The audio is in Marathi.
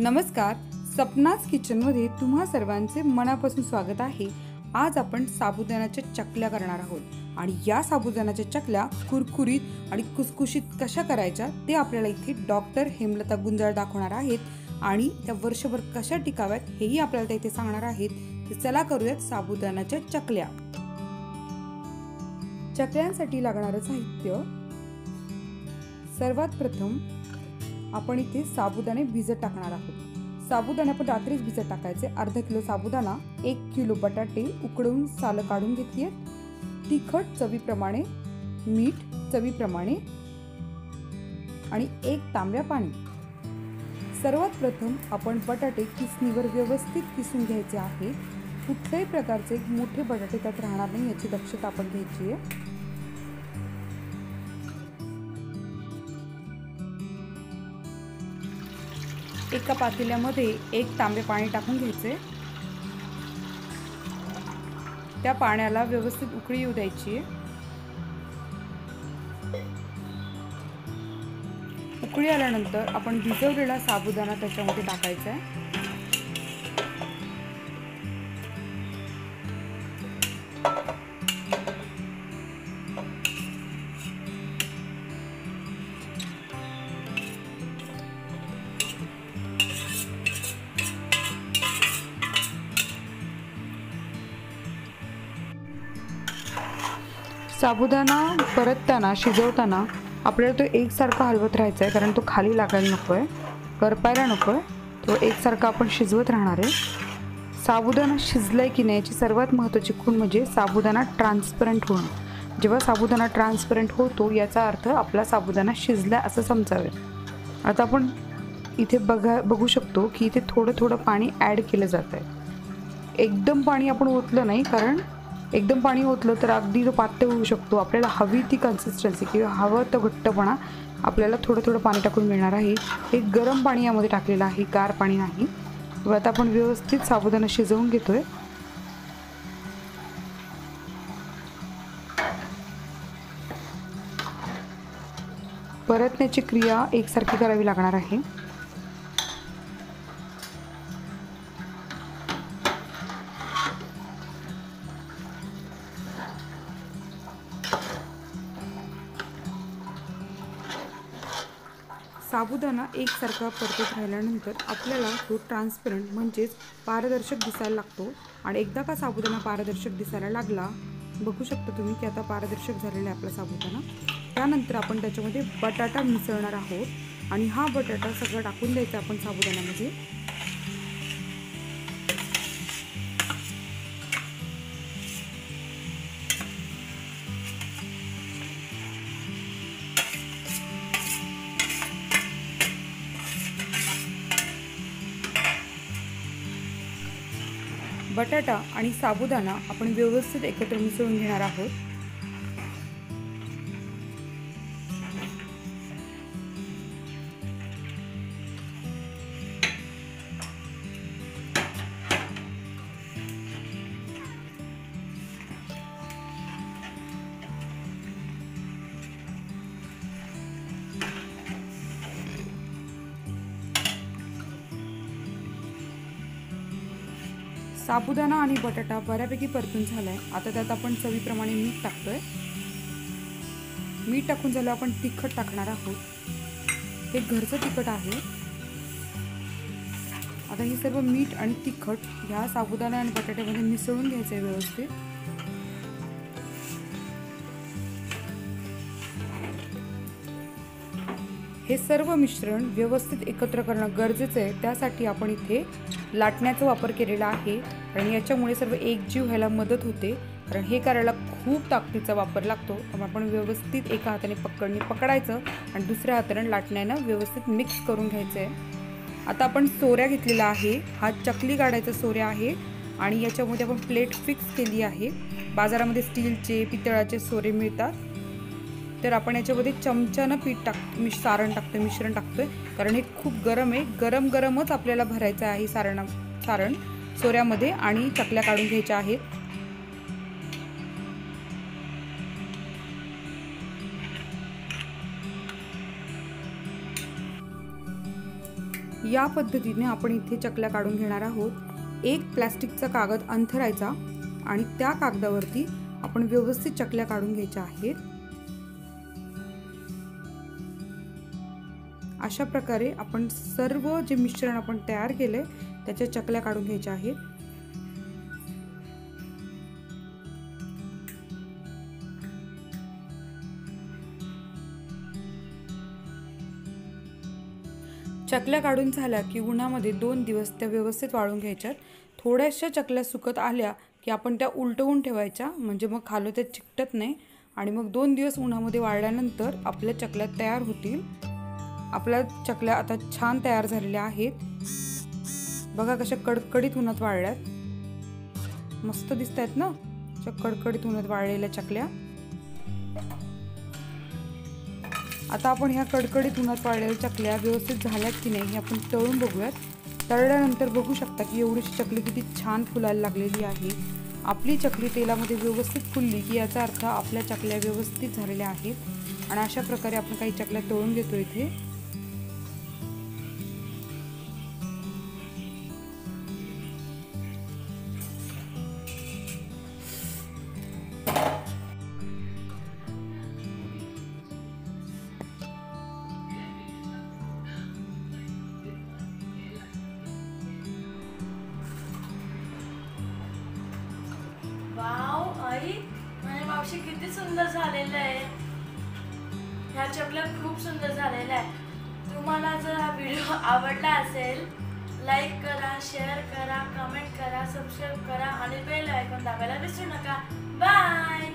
नमस्कार सपनाज किचनमध्ये तुम्हा सर्वांचे मनापासून स्वागत आहे. आज आपण साबुदाण्याच्या चकल्या करणार आहोत आणि या साबुदाण्याच्या चकल्या कुरकुरीत आणि कुसकुशीत कशा करायच्या ते आपल्याला इथे डॉक्टर हेमलता गुंजाळ दाखवणार आहेत आणि त्या वर्षभर कशा टिकाव्यात हेही आपल्याला त्या इथे सांगणार आहेत. तर चला करूयात साबुदाण्याच्या चकल्या. चकल्यांसाठी लागणारं साहित्य सर्वात प्रथम आपण इथे साबुदाणे भिजत टाकणार आहोत. साबुदाणे आपण रात्रीच भिजत टाकायचे. अर्धा किलो साबुदाणा एक किलो बटाटे उकडून सालं काढून घेतली तिखट चवीप्रमाणे मीठ चवीप्रमाणे आणि एक तांब्या पाणी. सर्वात प्रथम आपण बटाटे किसणीवर व्यवस्थित किसून घ्यायचे आहे कुठल्याही प्रकारचे मोठे बटाटे त्यात राहणार नाही याची दक्षता आपण घ्यायची आहे. एका पातेल्यामध्ये एक तांबे पाणी टाकून घ्यायचे. त्या पाण्याला व्यवस्थित उकळी येऊ द्यायची. उकळी आल्यानंतर आपण भिजवलेला साबुदाणा त्याच्यामध्ये टाकायचा आहे. साबुदाणा परतताना शिजवताना आपल्याला तो एकसारखा हलवत राहायचा आहे कारण तो खाली लागायला नको आहे करपायला नको आहे तो एकसारखा आपण शिजवत राहणार आहे. साबुदाणा शिजला आहे की नाही याची सर्वात महत्त्वाची खूण म्हणजे साबुदाणा ट्रान्सपरंट होणं. जेव्हा साबुदाणा ट्रान्सपरंट होतो याचा अर्थ आपला साबुदाणा शिजला असं समजावे. आता आपण इथे बघा बघू शकतो की इथे थोडं थोडं पाणी ॲड केलं जात आहे एकदम पाणी आपण ओतलं नाही कारण एकदम पाणी ओतलं तर अगदी तो पातळ होऊ शकतो. आपल्याला हवी ती कन्सिस्टन्सी किंवा हवं तो घट्टपणा आपल्याला थोडं थोडं पाणी टाकून मिळणार आहे. हे गरम पाणी यामध्ये टाकलेलं आहे गार पाणी नाही. आता आपण व्यवस्थित साबुदाणा शिजवून घेतो आहे परतण्याची क्रिया एकसारखी करावी लागणार आहे. साबुदाणा एकसारखा परतत राहिल्यानंतर आपल्याला तो ट्रान्सपरंट म्हणजेच पारदर्शक दिसायला लागतो. आणि एकदा का साबुदाणा पारदर्शक दिसायला लागला बघू शकता तुम्ही की आता पारदर्शक झालेला आहे आपला साबुदाणा. त्यानंतर आपण त्याच्यामध्ये बटाटा मिसळणार आहोत. आणि हा बटाटा सगळं टाकून द्यायचा आपण साबुदाण्यामध्ये. बटाटा आणि साबुदाणा आपण व्यवस्थित एकत्र मिसळून घेणार आहोत. साबुदाणा आणि बटाटा बऱ्यापैकी परतून झाला आहे आता त्यात आपण चवीप्रमाणे मीठ टाकतोय. मीठ टाकून झालं आपण तिखट टाकणार आहोत. हे घरचं तिखट आहे. आता हे सर्व मीठ आणि तिखट ह्या साबुदाणा आणि बटाट्यामध्ये मिसळून घ्यायचं आहे व्यवस्थित. हे सर्व मिश्रण व्यवस्थित एकत्र करणं गरजेचं आहे. त्यासाठी आपण इथे लाटण्याचा वापर केलेला आहे आणि याच्यामुळे सर्व एकजीव व्हायला मदत होते. कारण हे करायला खूप ताकदीचा वापर लागतो. त्यामुळे आपण व्यवस्थित एका हाताने पकडणी पकडायचं आणि दुसऱ्या हाताने लाटण्यानं व्यवस्थित मिक्स करून घ्यायचं आहे आता आपण सोऱ्या घेतलेला आहे. हा चकली काढायचा सोऱ्या आहे आणि याच्यामध्ये आपण प्लेट फिक्स केली आहे. बाजारामध्ये स्टीलचे पितळाचे सोरे मिळतात. तर आपण याच्यामध्ये चमच्यानं पीठ टाक मिश सारण टाकतोय मिश्रण टाकतोय. कारण हे खूप गरम आहे. गरम गरमच आपल्याला भरायचं आहे सारण सारण सोऱ्यामध्ये आणि चकल्या काढून घ्यायच्या आहेत. या पद्धतीने आपण इथे चकल्या काढून घेणार आहोत. एक प्लॅस्टिकचा कागद अंथरायचा आणि त्या कागदावरती आपण व्यवस्थित चकल्या काढून घ्यायच्या आहेत. अशा प्रकारे आपण सर्व जे मिश्रण आपण तयार केले त्याच्या चकल्या काढून घ्यायच्या आहेत. चकल्या काढून झाल्या की उन्हामध्ये दोन दिवस त्या व्यवस्थित वाळून घ्यायच्यात. थोड्याशा चकल्या सुकत आल्या की आपण त्या उलटवून ठेवायच्या म्हणजे मग खालो त्या चिकटत नाही आणि मग दोन दिवस उन्हामध्ये वाळल्यानंतर आपल्या चकल्या तयार होतील. आपल्या चकल्या आता छान तयार झालेल्या आहेत. बघा कशा कडकडीत उन्हात वाळल्यात. मस्त दिसत आहेत ना? अशा कडकडीत उन्हात वाळलेल्या चकल्या. आता आपण ह्या कडकडीत उन्हात वाळलेल्या चकल्या व्यवस्थित झाल्यात की नाही हे आपण तळून बघूयात. तळल्यानंतर बघू शकता की एवढीशी चकली किती छान फुलायला लागलेली आहे. आपली चकली तेलामध्ये व्यवस्थित फुलली की याचा अर्थ आपल्या चकल्या व्यवस्थित झालेल्या आहेत. आणि अशा प्रकारे आपण काही चकल्या तळून घेतो इथे. मावशी किती सुंदर झालेलं आहे. ह्या चपल्या खूप सुंदर झालेल्या आहे तुम्हाला जर हा व्हिडिओ आवडला असेल लाईक करा शेअर करा कमेंट करा सबस्क्राईब करा आणि बेल ऐकून दाबायला विसरू नका. बाय